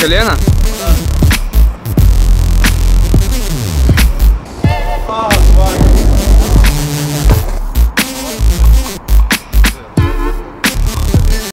चलिए ना